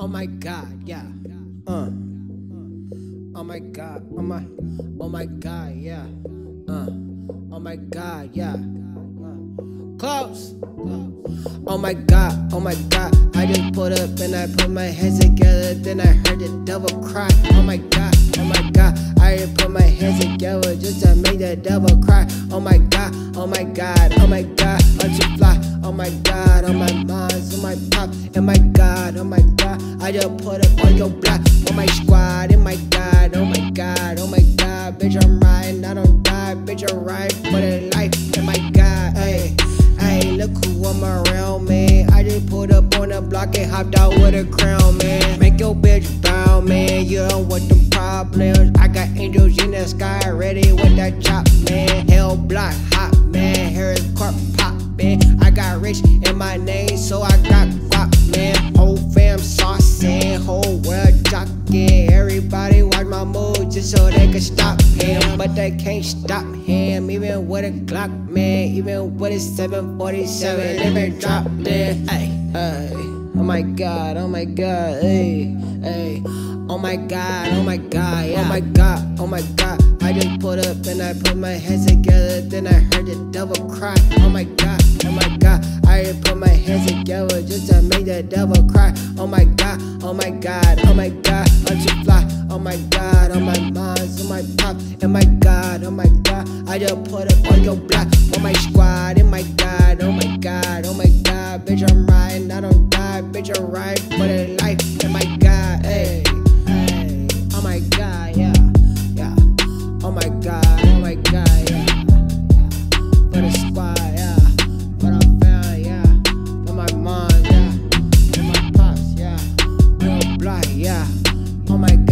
Oh my god, yeah. Uh. Oh my god, oh my, oh my god, yeah. Uh. Oh my god, yeah. Close. Oh my god, oh my god. I just put up and I put my hands together. Then I heard the devil cry. Oh my god, oh my god. I just put my hands together just to make the devil cry. Oh my god, oh my god, oh my god. I'm too fly. Oh my god, my pop. Oh my god, oh my god. I just put up on your block. on my squad, oh my god, oh my god, oh my god. Bitch, I'm riding, I don't die. Bitch, I'm riding for the life. Oh my god, hey. Hey, look who I'm around, man. I just pulled up on the block and hopped out with a crown, man. Make your bitch bow, man. You don't want them problems. I got angels in the sky, ready with that chop, man. Hell block hot, man. Hair is corp pop, man. I got rich in my name, Everybody watch my moves just so they can stop him, but they can't stop him. Even with a Glock, man. Even with a 747, never drop, man. Hey. Oh my god, oh my god, hey, hey. Oh my god, oh my god, yeah. Oh my god, oh my god. I just put up and I put my hands together. Then I heard the devil cry. Oh my god, oh my god. I just put my hands together just to make the devil cry. Oh my god, oh my god, oh my god to fly. Oh my god, on my minds, on my pop, and my god, oh my god, I just put up on your block, on my squad, and my god, oh my god, oh my god, bitch I'm riding, I don't die, bitch I'm riding for the life, and my god, hey, hey, oh my god, yeah, yeah, oh my god, oh my god, yeah. Oh my god.